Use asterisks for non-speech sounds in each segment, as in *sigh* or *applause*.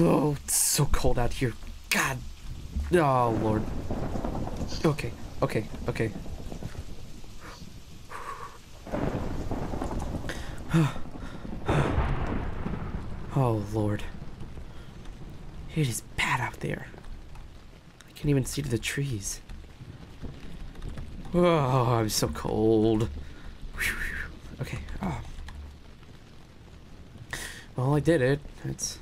Oh, it's so cold out here. God. Oh, Lord. Okay, okay, okay. *sighs* oh, Lord. It is bad out there. I can't even see to the trees. Oh, I'm so cold. Okay. Oh. Well, I did it. It's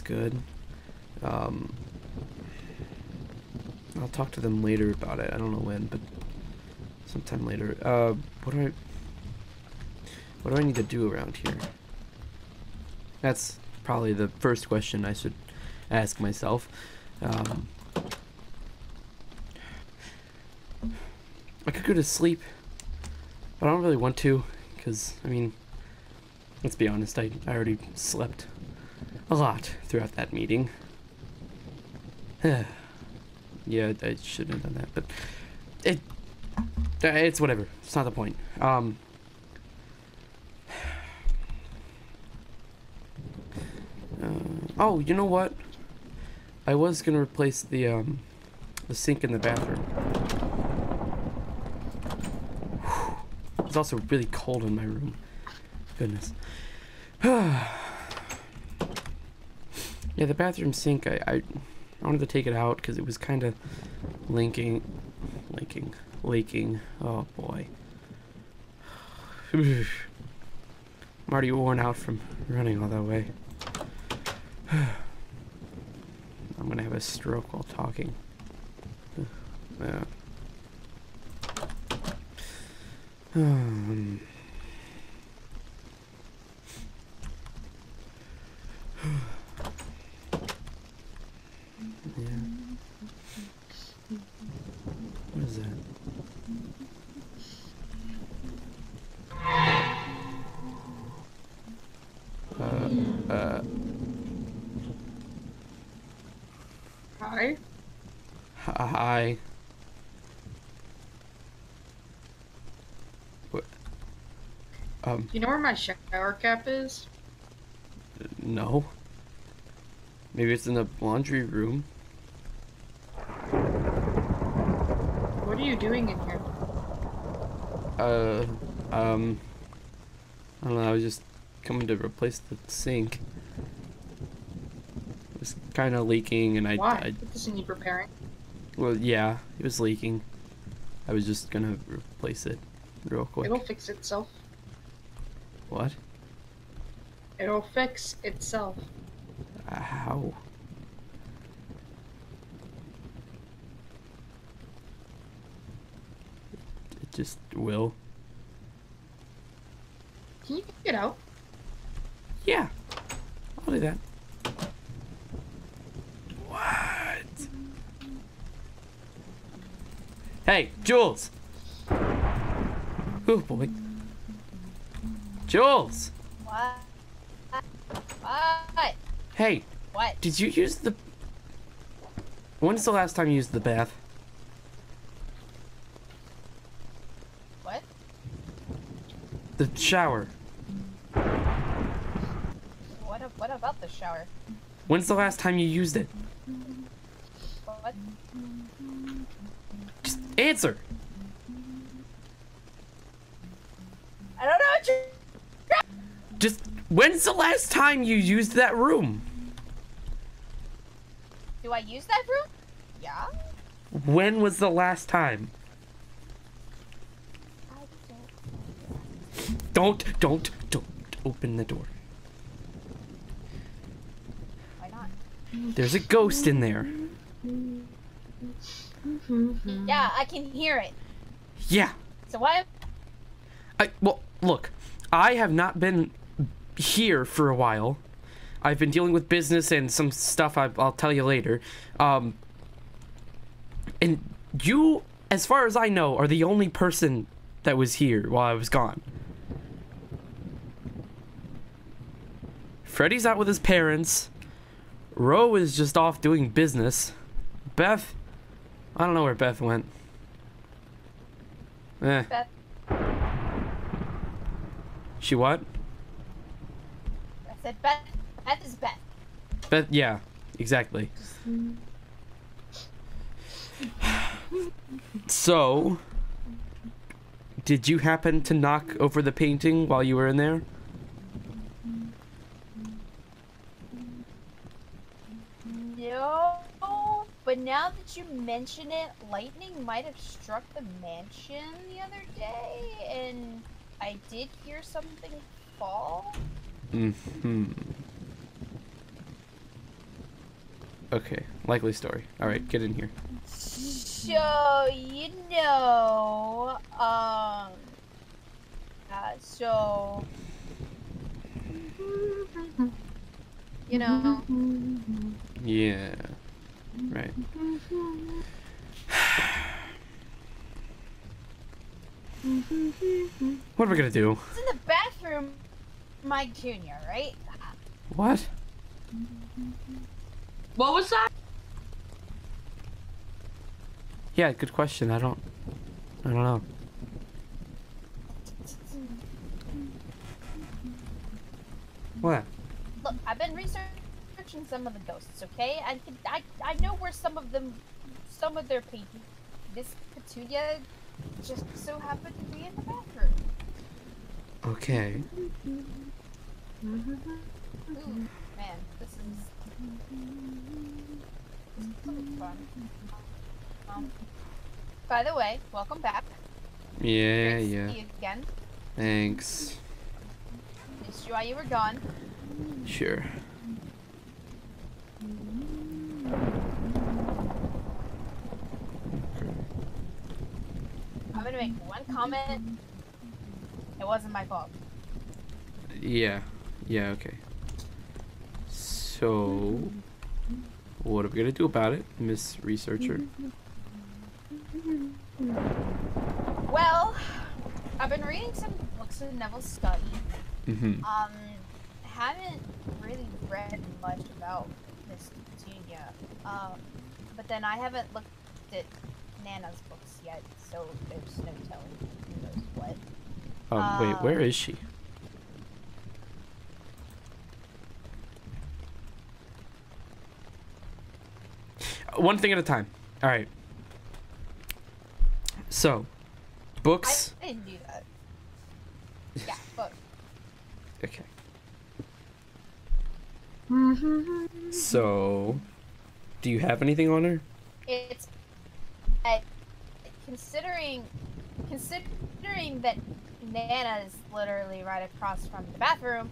it's good. Um, I'll talk to them later about it. I don't know when, but sometime later. Uh, what do I what do I need to do around here? That's probably the first question I should ask myself. Um, I could go to sleep, but I don't really want to, because, I mean, let's be honest, I, I already slept a lot throughout that meeting. *sighs* yeah, I shouldn't have done that, but it, it's whatever. It's not the point. Um, uh, *sighs* oh, you know what? I was gonna replace the um, the sink in the bathroom. *sighs* It's also really cold in my room. Goodness. Yeah, the bathroom sink, I, I, I wanted to take it out because it was kind of linking, linking, leaking. Oh boy. *sighs* I'm already worn out from running all that way. *sighs* I'm gonna have a stroke while talking. *sighs* Yeah. Um. You know where my shower cap is? no. Maybe it's in the laundry room. What are you doing in here? Uh, um, I don't know. I was just coming to replace the sink. It was kind of leaking, and I, Why? I, Isn't he preparing? well, yeah, it was leaking. I was just gonna replace it real quick. It'll fix itself. What? It'll fix itself. Uh, How? It just will. Can you get out? Yeah, I'll do that. What? Hey, Jules! Oh boy. Jules! What? What? Hey, What? did you use the. When's the last time you used the bath? What? The shower. What? What about the shower? When's the last time you used it? What? Just answer! When's the last time you used that room? Do I use that room? Yeah. When was the last time? I don't. Don't, don't, don't open the door. Why not? There's a ghost in there. Yeah, I can hear it. Yeah. So why? I, well, look, I have not been here for a while. I've been dealing with business and some stuff I, I'll tell you later. Um, and you, as far as I know, are the only person that was here while I was gone. Freddy's out with his parents. Ro is just off doing business. Beth, I don't know where Beth went. Eh. Beth. She what? Said Beth. That is Beth. But yeah, exactly. So, did you happen to knock over the painting while you were in there? No, but now that you mention it, lightning might have struck the mansion the other day, and I did hear something fall. Hmm. Okay, likely story. All right, get in here. So you know, um, uh, so you know, Yeah. Right. *sighs* What are we gonna do? it's in the bathroom, Mike Jr. Right? What? What was that? Yeah, good question. I don't. I don't know. What? Look, I've been researching some of the ghosts. Okay, I can, I I know where some of them, some of their paintings. This Petunia just so happened to be in the bathroom. Okay. Ooh, man, this is this is fun. Um, by the way, welcome back. Yeah, Great yeah. See you again. Thanks. Missed you while you were gone. Sure. I'm gonna make one comment. It wasn't my fault. Yeah. Yeah, okay. So, what are we gonna do about it, Miss Researcher? Well, I've been reading some books of Neville's study. Mm-hmm. Um, haven't really read much about Miss Petunia. Um, but then I haven't looked at Nana's books yet, so there's no telling who knows what. Um, wait, where Um, she? One thing at a time. All right. So, books. I didn't do that. *laughs* Yeah, but Okay. *laughs* So, do you have anything on her? it's uh, considering considering that Nana's literally right across from the bathroom.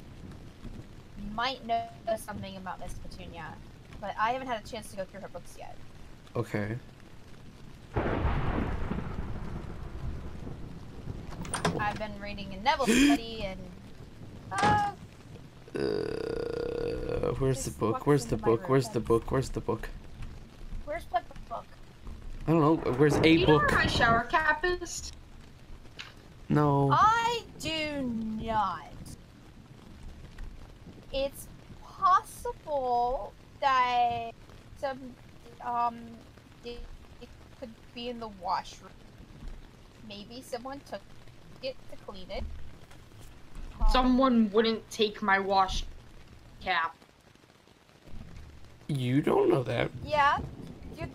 You might know something about Miss Petunia, but I haven't had a chance to go through her books yet. Okay. I've been reading a Neville study *gasps* and uh, Uh, where's the book? Where's the book? Where's the book? Where's the book? where's what book? I don't know. Where's a Do you know book? where my shower cap is? No. I do not. It's possible that some um it, it could be in the washroom. Maybe someone took it to clean it. Um, Someone wouldn't take my wash cap. You don't know that. Yeah. You,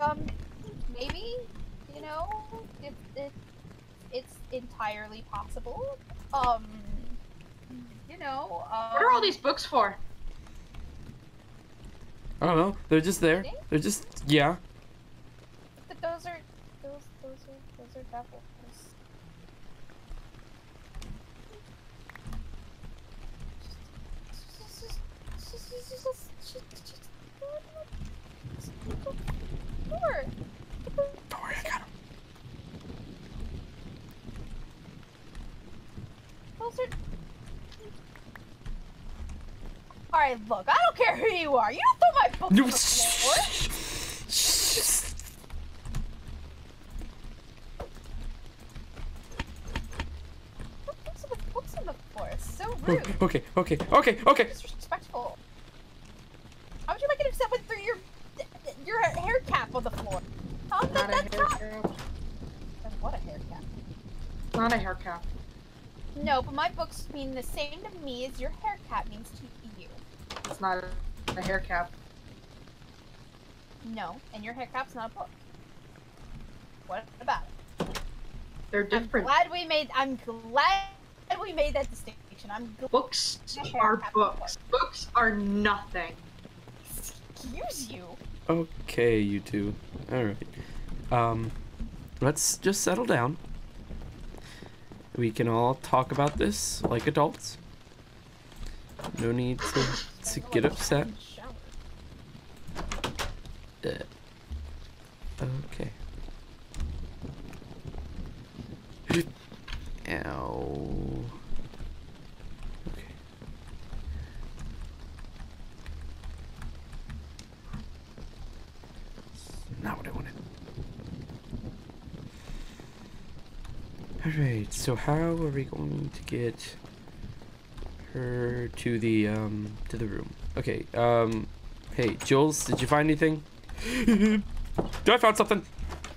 um. Maybe. You know. It, it, it's entirely possible. Um. You know. Um, What are all these books for? I don't know. They're just there. They're just yeah. But those are those those are those are devils. Sure. Don't worry, I got him. Those are. All right, look. I don't care who you are. You don't throw my books No. on the floor. Books on the books on the floor. It's so rude. Okay, okay, okay, okay. disrespectful. How would you like it if someone threw your your hair cap on the floor? How that, Not a that's hair not. cap. What a hair cap. Not a hair cap. No, but my books mean the same to me as your hair cap means to you. That's not a hair cap. No, and your hair cap's not a book. What about it? They're different. I'm different. glad we made. I'm glad we made that distinction. I'm glad. Books are cap. books. Books are nothing. Excuse you. Okay, you two. All right. Um, let's just settle down. We can all talk about this like adults. No need to *laughs* to get upset. Okay. Ow. Okay. Not what I wanted. Alright, so how are we going to get her to the um to the room? Okay, um hey, Jules, did you find anything? *laughs* Do I found something.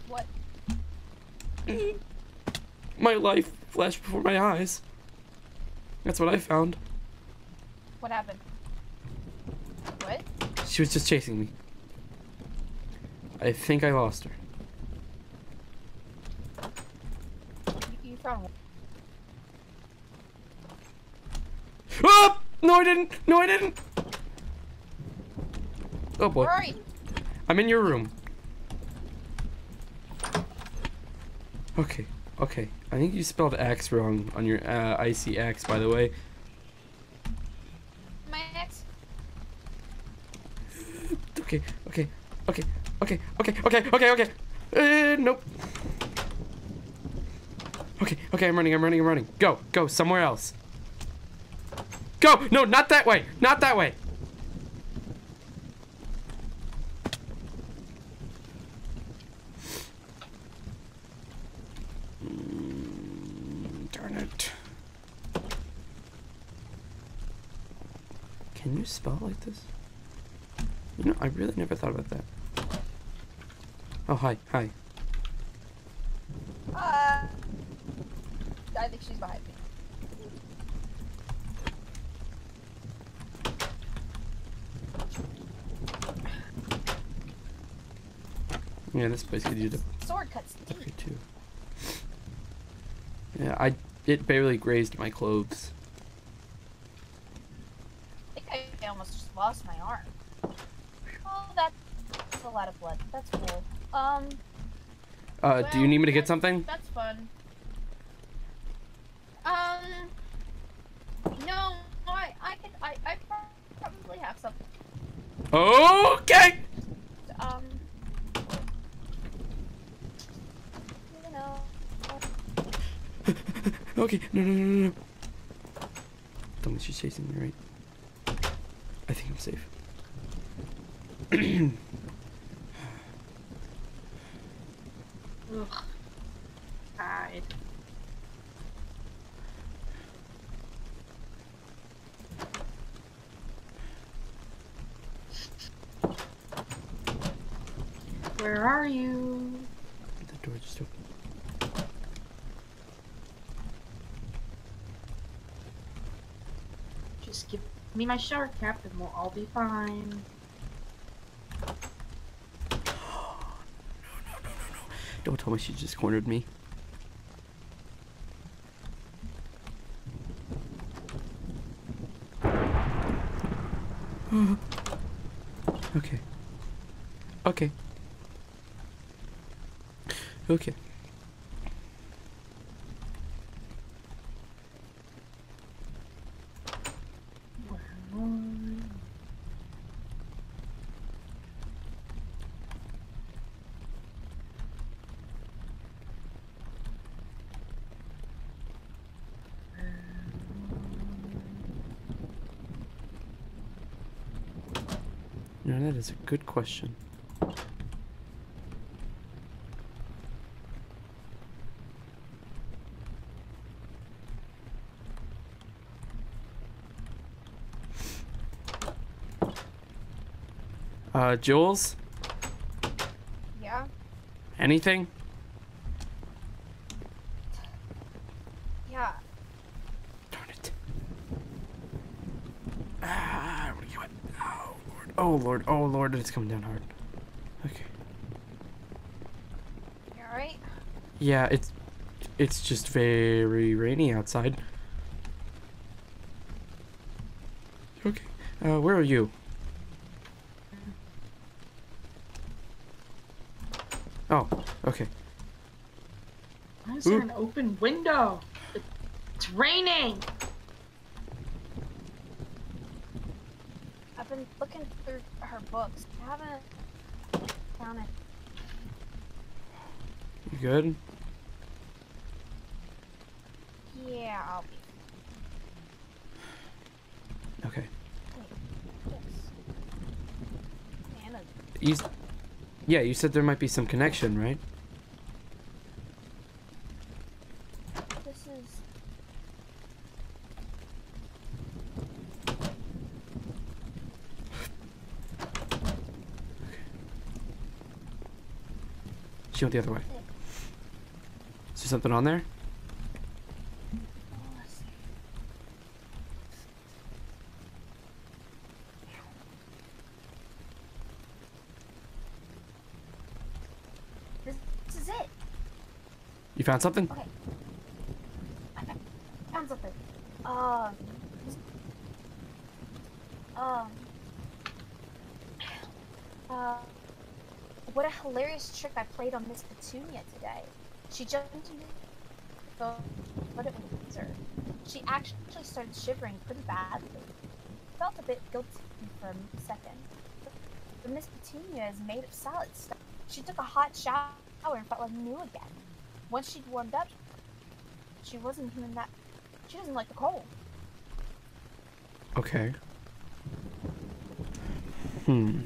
What? *clears throat* My life flashed before my eyes. That's what I found. What happened? What? She was just chasing me. I think I lost her. I didn't. No, I didn't. Oh boy. I'm in your room. Okay, okay. I think you spelled axe wrong on your uh, icy axe, by the way. My X. okay, okay, okay, okay, okay, okay, okay, okay. Uh, nope. Okay, okay, I'm running, I'm running, I'm running. Go, go, somewhere else. Go. No, not that way. Not that way. Mm, Darn it. Can you spell like this? You know, I really never thought about that. Oh, hi, hi. Uh, I think she's behind me. Yeah, this place could use a Sword cuts deep. Too. Yeah, I it barely grazed my clothes. I think I almost just lost my arm. Oh, that's a lot of blood. That's cool. Um, Uh, do you need me to get something? that's fun. Um, no, I, I could, I, I prob- probably have something. Okay. Um, you know, okay. No, no, no, no, no. Tell me she's chasing me, right? I think I'm safe. Ugh. Hide. Where are you? the door just opened. Just give me my shark captain we'll all be fine. *gasps* Don't tell me she just cornered me. *gasps* okay. Okay. Okay. Where are you? You know, that is a good question. Uh, Jules? yeah. Anything? Yeah. Darn it. Ah, what do you want? Oh lord, oh lord, it's coming down hard. Okay. You alright? Yeah, it's it's just very rainy outside. Okay. Uh, where are you? Oh, okay. Why is there an open window? It's raining. Been looking through her books. I haven't found it. You good? Yeah, I'll be. Okay. Yes. Anna, You, yeah, you said there might be some connection, right? this is. She went the other way. Is there something on there? This, this is it. You found something? Okay. I found- something. Um. Um. Uh. What a hilarious trick I played on Miss Petunia today. She jumped into the but it was her. She actually started shivering pretty badly. Felt a bit guilty for a second. But Miss Petunia is made of solid stuff. She took a hot shower and felt like new again. Once she'd warmed up, she wasn't even that. She doesn't like the cold. Okay. Hmm.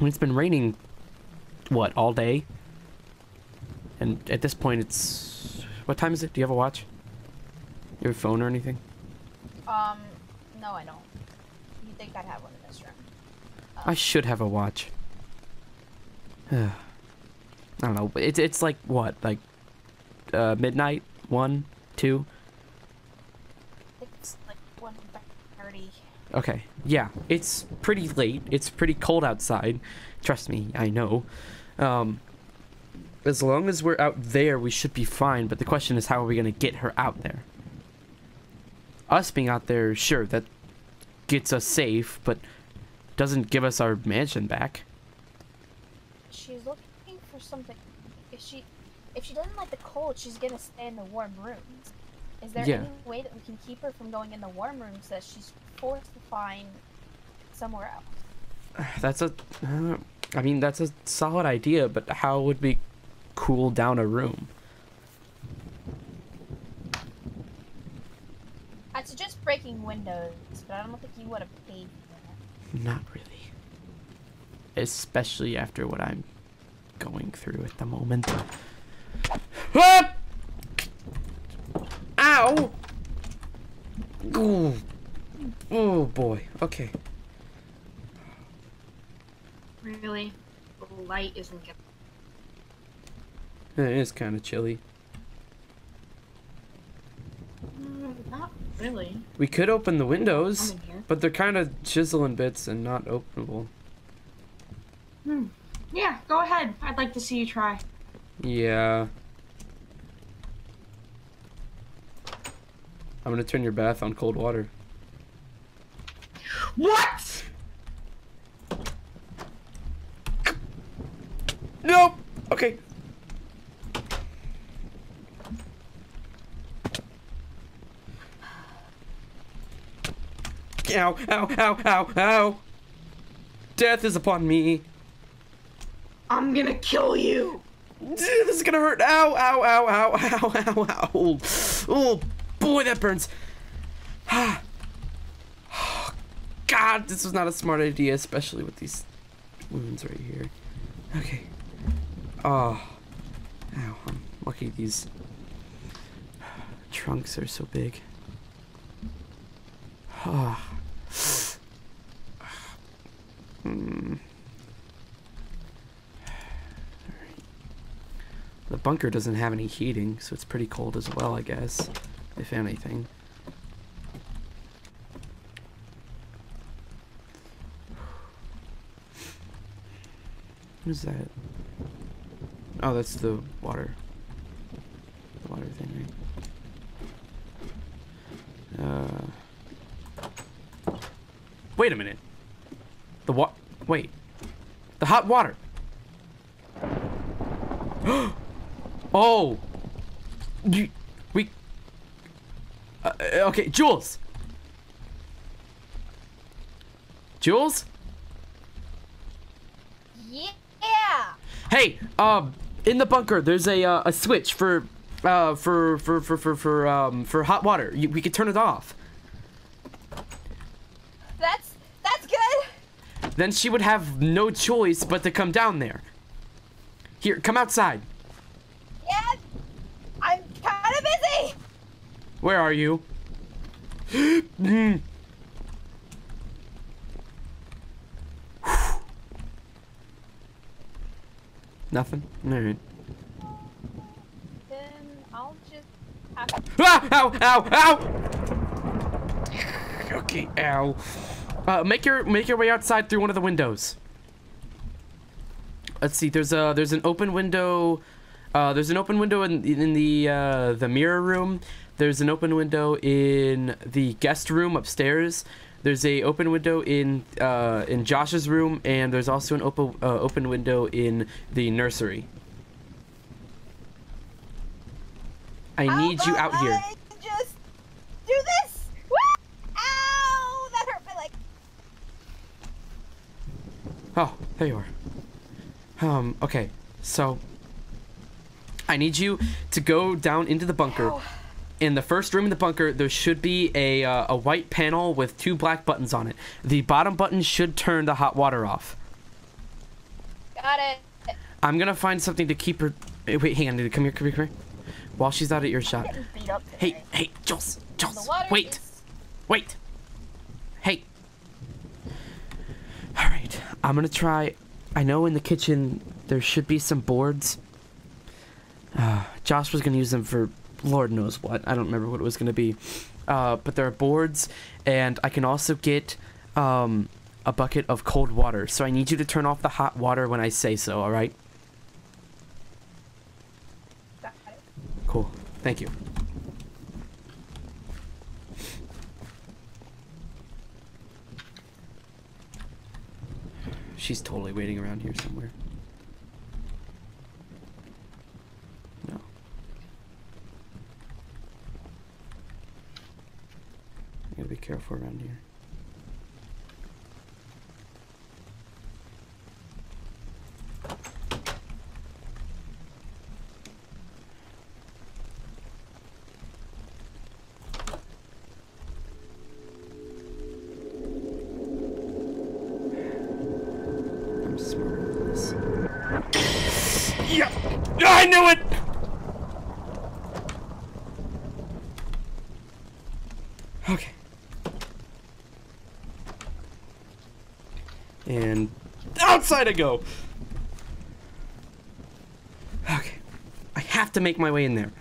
I mean, It's been raining, what, all day? And at this point, it's. What time is it? Do you have a watch? You have a phone or anything? Um, no, I don't. You think I'd have one in this room? I should have a watch. *sighs* I don't know. It's it's like what, like uh, midnight, one, two. It's like one thirty. Okay, yeah, it's pretty late. It's pretty cold outside. Trust me, I know. Um, as long as we're out there, we should be fine. But the question is, how are we gonna get her out there? Us being out there, sure, that gets us safe, but doesn't give us our mansion back. She's looking for something. If she, if she doesn't like the cold, she's gonna stay in the warm rooms. Is there Yeah. any way that we can keep her from going in the warm rooms that she's forced to find somewhere else? That's a. Uh, I mean, that's a solid idea, but how would we cool down a room? I'd suggest breaking windows, but I don't think you would have paid for that. Not really. Especially after what I'm going through at the moment. Ah! Ow! Ooh. Oh boy. Okay. Really? The light isn't gonna. It is kind of chilly. Mm, not really. We could open the windows, I'm in here. but they're kind of chiseling bits and not openable. Hmm. Yeah, go ahead. I'd like to see you try. Yeah. I'm gonna turn your bath on cold water. What? Nope. Okay. Ow, ow, ow, ow, ow. Death is upon me. I'm gonna kill you. This is gonna hurt. Ow, ow, ow, ow, ow, ow, ow. Oh, boy, that burns. *sighs* Ah. God, this was not a smart idea, especially with these wounds right here. Okay. Oh. Ow, I'm lucky these trunks are so big. Hmm. The bunker doesn't have any heating, so it's pretty cold as well, I guess, if anything. What is that? Oh, that's the water. The water thing, right? Uh. Wait a minute. The what? Wait. The hot water. *gasps* oh. You. We. Uh, okay, Jules. Jules. Yeah. Hey, um, in the bunker, there's a uh, a switch for, uh, for for for for for um for hot water. You, we could turn it off. That's that's good. Then she would have no choice but to come down there. Here, come outside. Yeah. I'm kind of busy. Where are you? *gasps* Mm. Nothing. All right. Then I'll just have Ah! Ow! Ow! Ow! Okay, ow. Uh, make your make your way outside through one of the windows. Let's see. There's a there's an open window. Uh, there's an open window in in the uh, the mirror room. There's an open window in the guest room upstairs. There's a open window in uh, in Josh's room, and there's also an open uh, open window in the nursery. I How need you out here. Just do this. Woo! Ow! That hurt my leg. Oh, there you are. Um, okay. So I need you to go down into the bunker. Ow. In the first room in the bunker, there should be a uh, a white panel with two black buttons on it. The bottom button should turn the hot water off. Got it. I'm gonna find something to keep her. eh, Wait, hang on. Come here, come here, come here. While she's out of earshot. Hey, hey, Jules, Jules, wait, is- wait. Hey. All right, I'm gonna try. I know in the kitchen there should be some boards. Uh, Josh was gonna use them for Lord knows what. I don't remember what it was gonna be. Uh, but there are boards, and I can also get um, a bucket of cold water. So I need you to turn off the hot water when I say so. All right? Cool. Thank you. She's totally waiting around here somewhere. Gotta be careful around here. I'm smarter this. Yeah! I knew it! Okay. And outside I go! Okay. I have to make my way in there.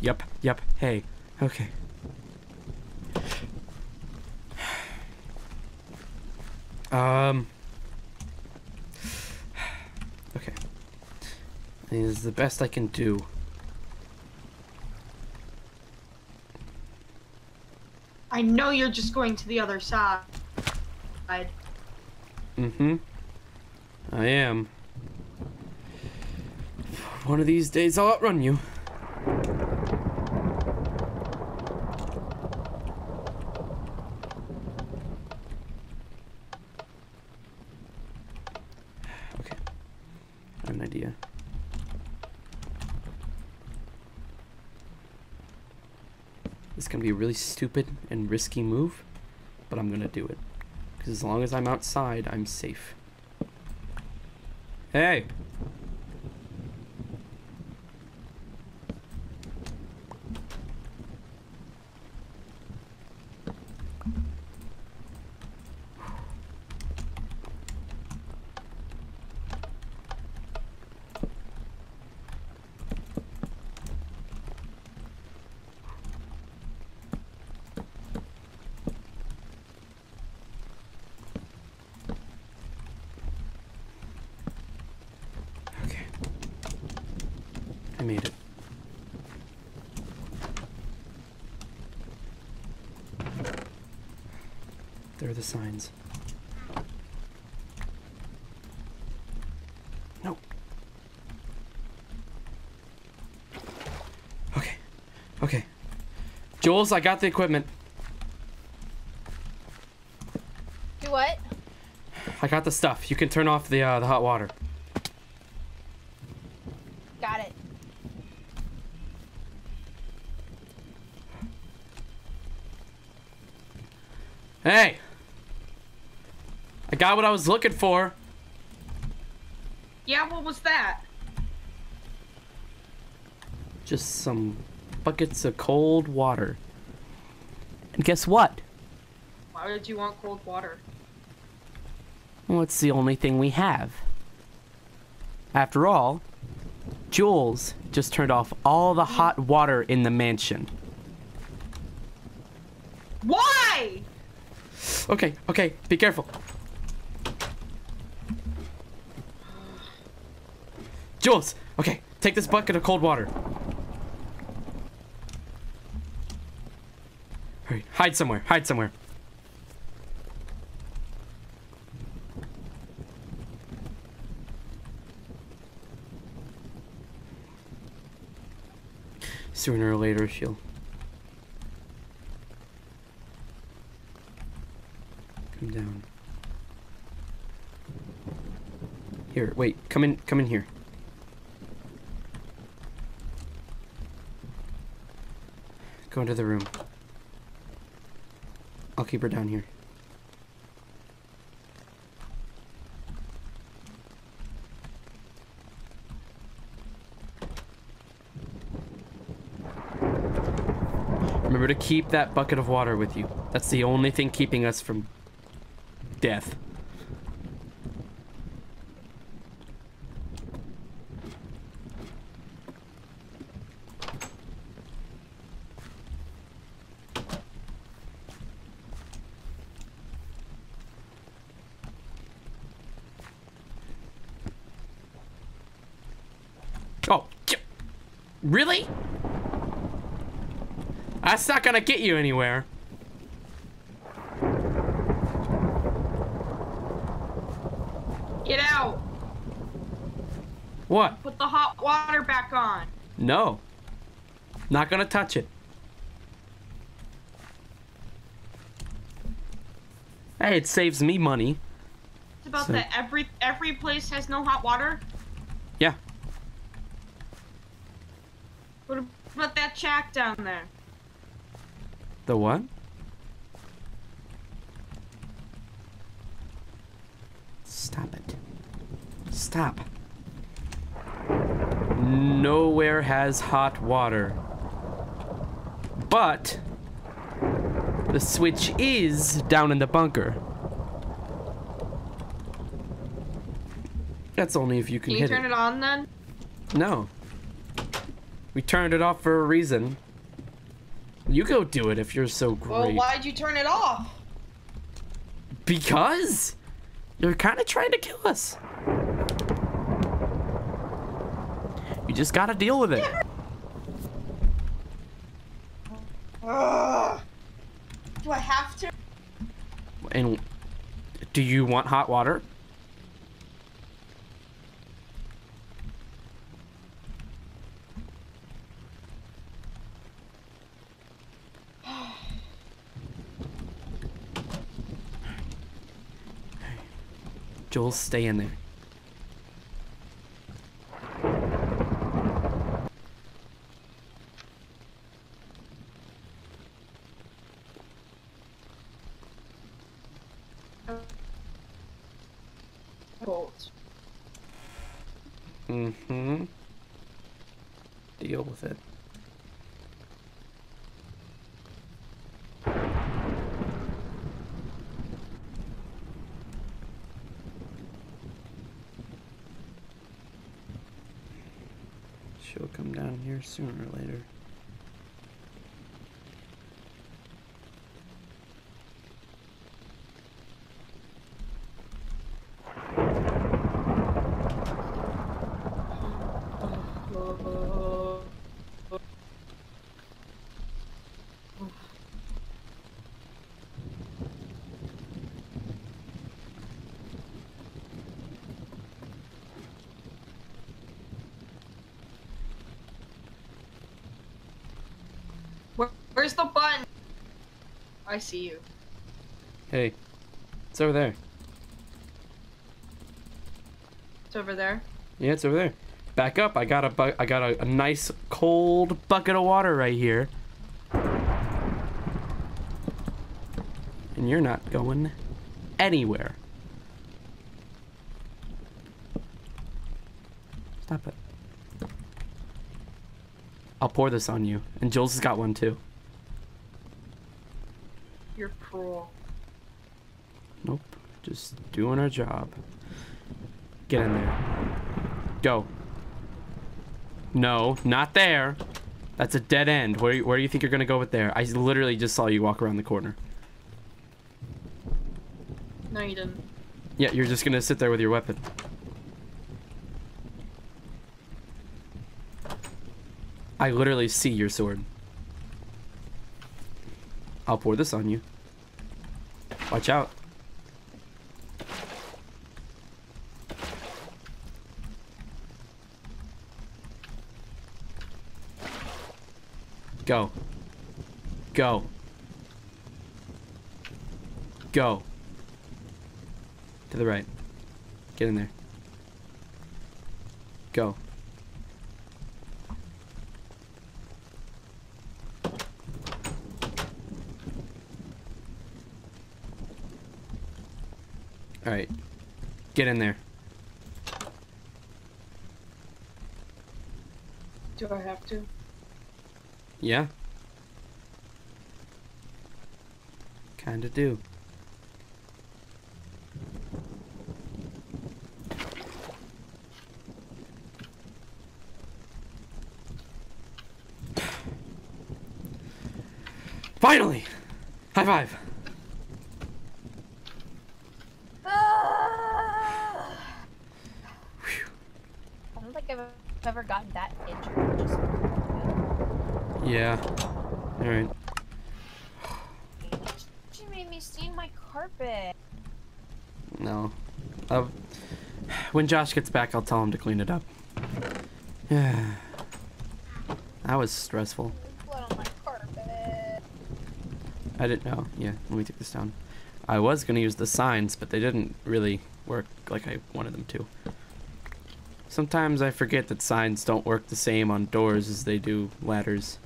Yep, yep, hey. Okay. Um. Okay. This is the best I can do. I know you're just going to the other side. Mm-hmm. I am. One of these days I'll outrun you. *sighs* Okay. I have an idea. This is gonna be a really stupid and risky move, but I'm gonna do it. Because as long as I'm outside, I'm safe. Hey! The signs. Nope. Okay. Okay. Jules, I got the equipment. Do what? I got the stuff. You can turn off the uh, the hot water. Got it. Hey! I got what I was looking for. Yeah, what was that? Just some buckets of cold water. And guess what? Why would you want cold water? Well, it's the only thing we have. After all, Jules just turned off all the hot water in the mansion. Why? Okay, okay, be careful. Jules, okay, take this bucket of cold water. Hurry, hide somewhere, hide somewhere. Sooner or later, she'll come down. Here, wait, come in, come in here. Go into the room. I'll keep her down here. Remember to keep that bucket of water with you. That's the only thing keeping us from death. Oh, j- really? That's not gonna get you anywhere. Get out. What? Put the hot water back on. No. Not gonna touch it. Hey, it saves me money. It's about So- that every every place has no hot water. Yeah. What about that shack down there? The what? Stop it. Stop. Nowhere has hot water. But the switch is down in the bunker. That's only if you can, Can you hit turn it on then? No. We turned it off for a reason. You go do it if you're so great. Well, why'd you turn it off? Because you're kind of trying to kill us. You just gotta deal with it. Do I have to? And do you want hot water? Joel, stay in there. Mm-hmm. Deal with it. She'll come down here sooner or later. Oh, Where, where's the button? I see you. Hey, it's over there. It's over there. Yeah, it's over there. Back up. I got a bu- I got a, a nice cold bucket of water right here. And you're not going anywhere. Stop it. I'll pour this on you. And Jules has got one too. Cruel. Nope. Just doing our job. Get in there. Go. No, not there. That's a dead end. Where, where do you think you're gonna go with there? I literally just saw you walk around the corner. No, you didn't. Yeah, you're just gonna sit there with your weapon. I literally see your sword. I'll pour this on you. Watch out. Go. Go. Go. To the right. Get in there. Go. Alright. Get in there. Do I have to? Yeah? Kinda do. *sighs* Finally! High five! Ah. I don't think I've ever gotten that injured. Just Yeah. Alright. she made me stain my carpet. No. Uh, when Josh gets back, I'll tell him to clean it up. Yeah. *sighs* That was stressful. Blood on my carpet. I didn't know. Yeah, let me take this down. I was gonna use the signs, but they didn't really work like I wanted them to. Sometimes I forget that signs don't work the same on doors as they do ladders.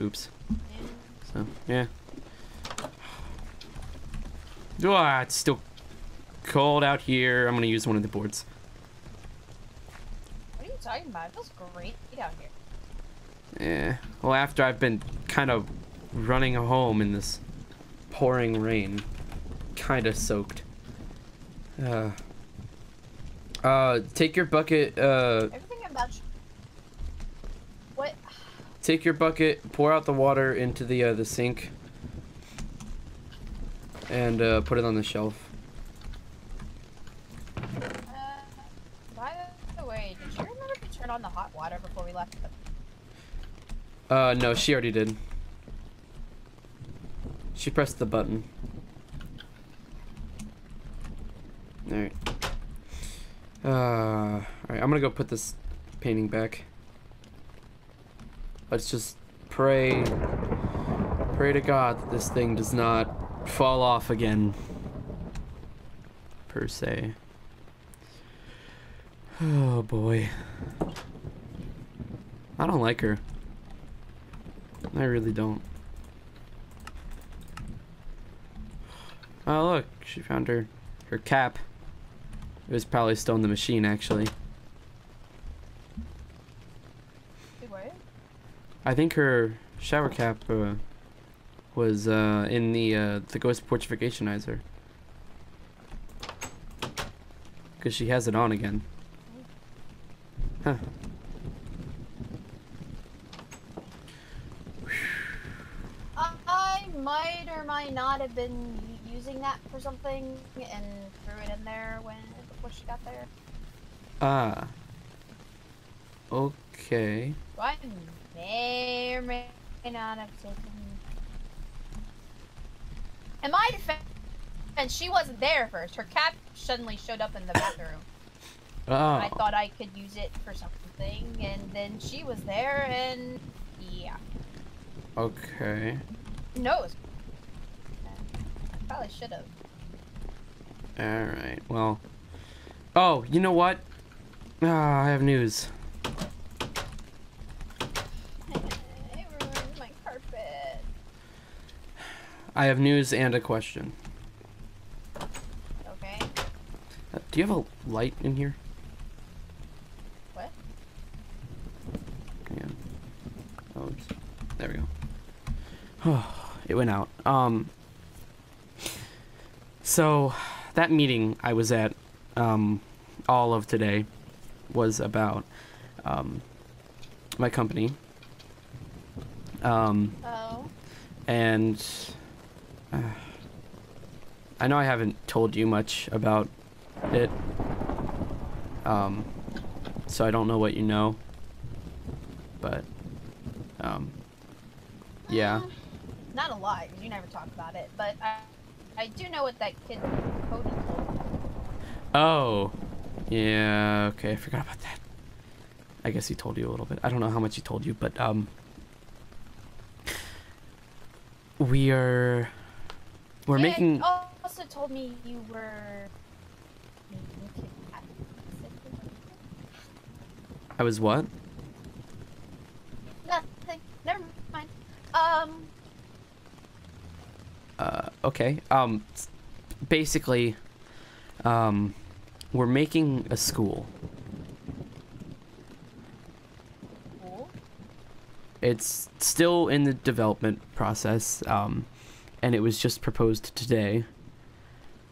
Oops. So, yeah. Ah, it's still cold out here. I'm gonna use one of the boards. What are you talking about? It feels great out here. Yeah. Well, after I've been kind of running home in this pouring rain, kind of soaked. Uh. Uh, take your bucket. Uh, Everything about you. What? Take your bucket. Pour out the water into the uh, the sink. And uh, put it on the shelf. Uh, by the way, did you remember to turn on the hot water before we left? The... Uh, no, she already did. She pressed the button. Alright. Uh, alright, I'm gonna go put this painting back. Let's just pray. Pray to God that this thing does not fall off again. Per se. Oh boy. I don't like her. I really don't. Oh look, she found her her cap. It was probably still in the machine actually. Wait, what? I think her shower cap uh, was uh, in the uh, the ghost portrificationizer. Cause she has it on again. Huh. I might or might not have been using that for something and threw it in there when before she got there. Ah. Okay. I may or may not have taken. In my defense, and she wasn't there first. Her cat suddenly showed up in the bathroom. Oh. I thought I could use it for something, and then she was there, and yeah, Okay. No. probably should have. All right. Well. Oh, you know what? Ah, I have news. It ruined my carpet. I have news and a question. Okay. Uh, do you have a light in here? What? Yeah. Oh, there we go. Oh, *sighs* it went out. Um. So, that meeting I was at, um, all of today, was about, um, my company. Um, Oh. and *sighs* I know I haven't told you much about it. Um, so I don't know what you know. But, um, yeah. Um, Not a lot, you never talk about it, but I, I do know what that kid Cody told. Oh, yeah. Okay, I forgot about that. I guess he told you a little bit. I don't know how much he told you, but um, we are we're Yeah, making. also told me you were. I was what? Nothing. Never mind. Um. Uh, okay. Um, basically, um, we're making a school. It's still in the development process, um, and it was just proposed today.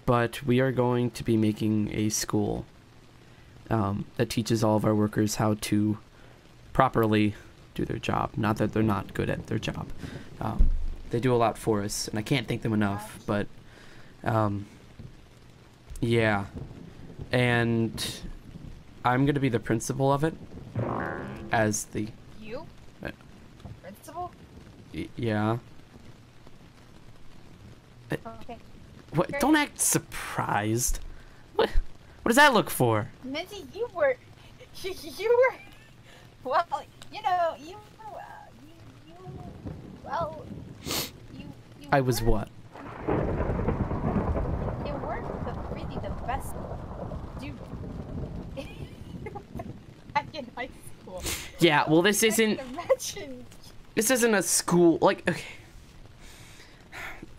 But we are going to be making a school um, that teaches all of our workers how to properly do their job. Not that they're not good at their job. Um, they do a lot for us, and I can't thank them enough. But um, yeah, and I'm gonna be the principal of it as the You? Uh. Principal? yeah. Okay. What? Don't act surprised. What? What does that look for? Minty, you were. *laughs* You were. Well, you know, you. Uh, you, you. Well. You. you I was what? You weren't the, really the best dude. *laughs* Back in high school. Yeah. Well, this isn't. This isn't a school. Like, okay.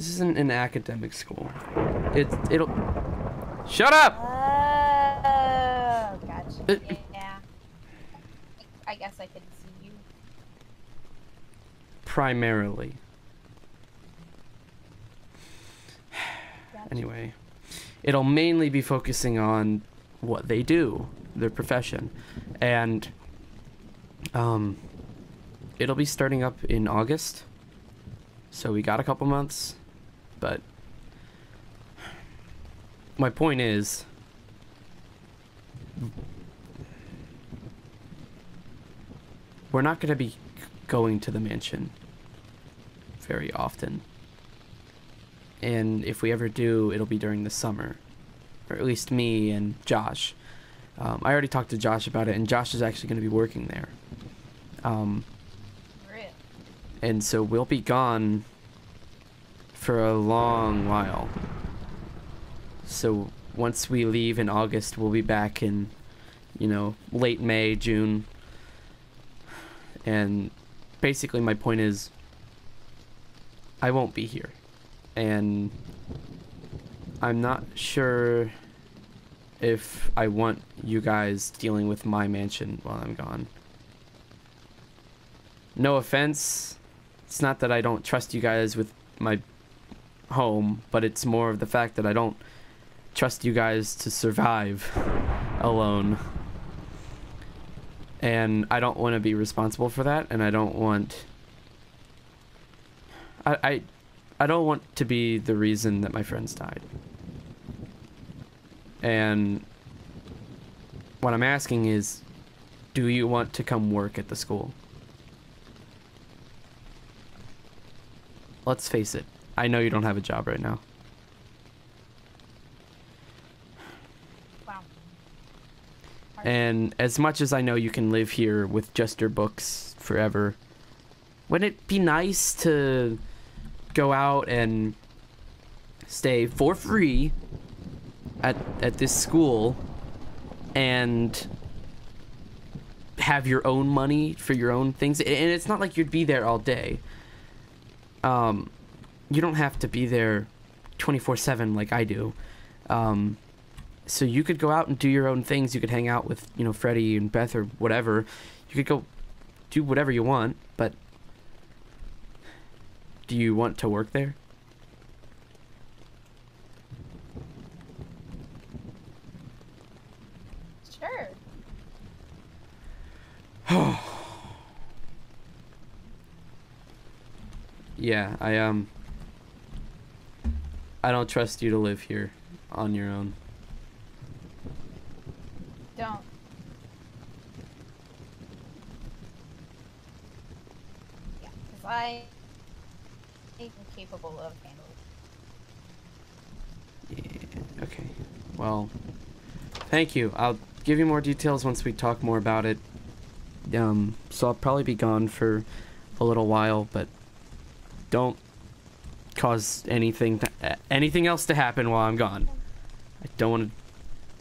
This isn't an academic school. It. It'll. Shut up. Oh, gotcha. Uh, yeah. I guess I could see you. Primarily. Gotcha. Anyway, it'll mainly be focusing on what they do, their profession, and um, it'll be starting up in August. So we got a couple months, but my point is. We're not going to be going to the mansion very often and if we ever do, it'll be during the summer, or at least me and Josh. Um, I already talked to Josh about it, and Josh is actually going to be working there. Um, and so we'll be gone for a long while. So once we leave in August, we'll be back in, you know, late May, June. And basically, my point is, I won't be here. And I'm not sure if I want you guys dealing with my mansion while I'm gone. No offense. It's not that I don't trust you guys with my home, but it's more of the fact that I don't trust you guys to survive alone. And I don't want to be responsible for that, and I don't want. I, I, I don't want to be the reason that my friends died. And what I'm asking is do you want to come work at the school? Let's face it. I know you don't have a job right now. Wow. And as much as I know you can live here with just your books forever, wouldn't it be nice to go out and stay for free at at this school and have your own money for your own things and it's not like you'd be there all day um you don't have to be there 24/7 like I do. Um so you could go out and do your own things. You could hang out with you know Freddie and Beth or whatever. You could go do whatever you want but do you want to work there? Sure. *sighs* Yeah, I um I don't trust you to live here on your own. Don't. Yeah, because I am capable of handling. Yeah, okay. Well, thank you. I'll give you more details once we talk more about it. Um, so I'll probably be gone for a little while, but don't cause anything to, uh, anything else to happen while I'm gone. I don't want to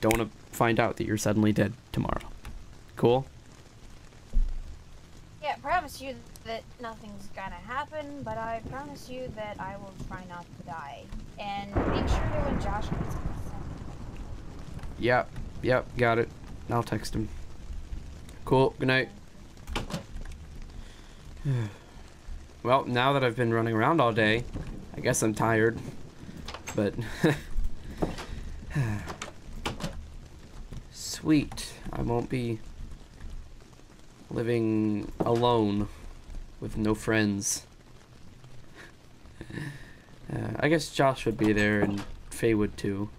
don't want to find out that you're suddenly dead tomorrow. Cool? Yeah, I promise you that nothing's gonna happen, but I promise you that I will try not to die. And make sure that when Josh gets Yep. Yep, got it. I'll text him. Cool. Good night. *sighs* well, now that I've been running around all day, I guess I'm tired. But *sighs* sweet. I won't be living alone with no friends. *sighs* Uh, I guess Josh would be there and Faye would too.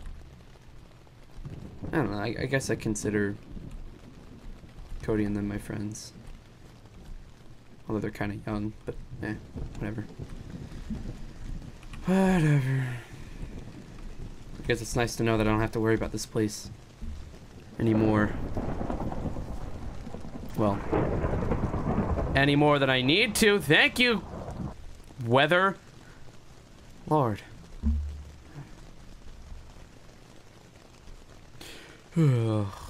I don't know. I, I guess I consider Cody and them my friends. Although they're kind of young, but eh, whatever. Whatever. I guess it's nice to know that I don't have to worry about this place anymore. Well, any more than I need to. Thank you, weather. Lord. *sighs* Ugh.